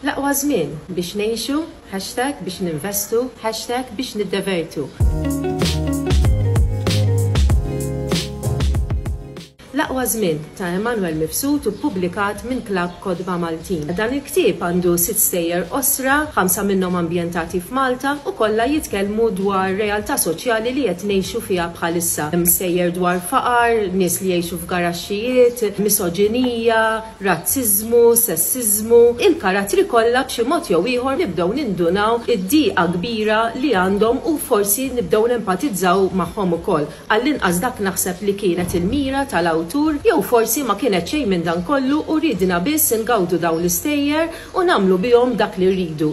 L-aqwa żmien biex ngħixu, hashtag biex ninvestu, hashtag biex niddevertu. L-aqwa żmien ta' Emanuel Mifsud u ppubblikat minn Klabb Kotba Maltin. Dan il-ktieb għandu sitt stejjer qosra, ħamsa minnhom ambjentati f'Malta u kollha jitkellmu dwar realtà soċjali li qed ngħixu fiha bħalissa. Hemm stejjer dwar faqar, nies li jgħixu f'garaxxijiet, misoġinija, razziżmu, sessiżmu, il-karattri kollha b'xi mod jew ieħor nibdew nindunaw id-diqa kbira li għandhom u forsi nibdew nempatizzaw magħhom ukoll. Għall-inqas dak naħseb li kienet il-mira tal-awtur jew forsi ma kienet xejn minn dan kollu u riedna biss ingawdu dawn l-istejjer u nagħmlu bihom dak li rridu.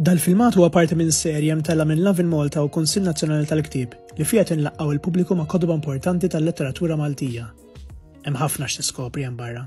Dal-filmat huwa parti minn serje mtella minn Love in Malta u Kunsill Nazzjonali tal-Ktieb li fiha tinlaqgħu il-pubbliku ma' kotba importanti tal-letteratura Maltija. Hemm ħafna x'tiskopri hemm barra.